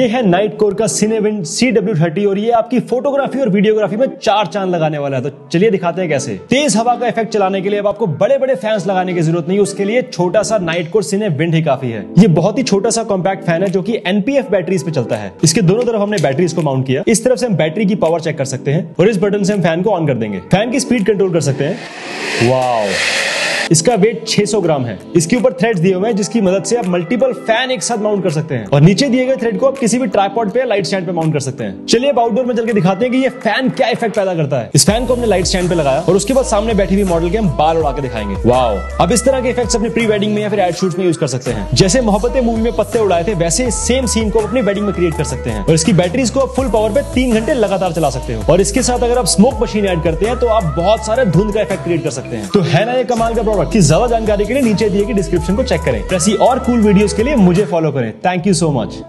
ये है Knight Corps का सिनेविन सी डब्ल्यू थर्टी और ये आपकी फोटोग्राफी और वीडियोग्राफी में चार चाँद लगाने वाला है। तो चलिए दिखाते हैं कैसे। तेज हवा का इफ़ेक्ट चलाने के लिए अब आपको बड़े बड़े फैंस लगाने की ज़रूरत नहीं, उसके लिए छोटा सा नाइट कोर सिने विंड ही काफ़ी है। ये बहुत ही छोटा सा कॉम्पैक्ट फ़ैन है जो कि एनपीएफ बैटरीज पे चलता है। इसके दोनों तरफ़ हमने बैटरीज को माउंट किया। इस तरफ़ से हम बैटरी की पावर चेक कर सकते हैं और इस बटन से हम फ़ैन को ऑन कर देंगे। फ़ैन की स्पीड कंट्रोल कर सकते हैं। वाओ इसका वेट 600 ग्राम है। इसके ऊपर थ्रेड्स दिए हुए हैं, जिसकी मदद से आप मल्टीपल फ़ैन एक साथ माउंट कर सकते हैं। और नीचे दिए गए थ्रेड को आप किसी भी ट्राईपॉड पे लाइट स्टैंड पे माउंट कर सकते हैं। चलिए अब आउटडोर में चल के दिखाते हैं कि ये फ़ैन क्या इफ़ेक्ट पैदा करता है। इस फ़ैन को हमने लाइट स्टैंड पे लगाया और उसके बाद सामने बैठी हुई मॉडल के हम बाल उड़ा के दिखाएँगे। वाओ अब इस तरह के इफेक्ट्स अपने प्री वेडिंग में या फिर एड शूट में यूज़ कर सकते हैं। जैसे मोहब्बत मूवी में पत्ते उड़ाए थे, वैसे सेम सीन को अपनी वेडिंग में क्रिएट कर सकते हैं। और इसकी बैटरीज को आप फुल पावर पे तीन घंटे लगातार चला सकते हो। और इसके साथ अगर आप स्मोक मशीन ऐड करते हैं तो आप बहुत सारे धुंध का इफ़ेक्ट क्रिएट कर सकते हैं। तो है ना ये कमाल का प्रोडक्ट की ज़्यादा जानकारी के लिए नीचे दिए गए डिस्क्रिप्शन को चेक करें। ऐसी और कूल वीडियोस के लिए मुझे फॉलो करें। Thank you so much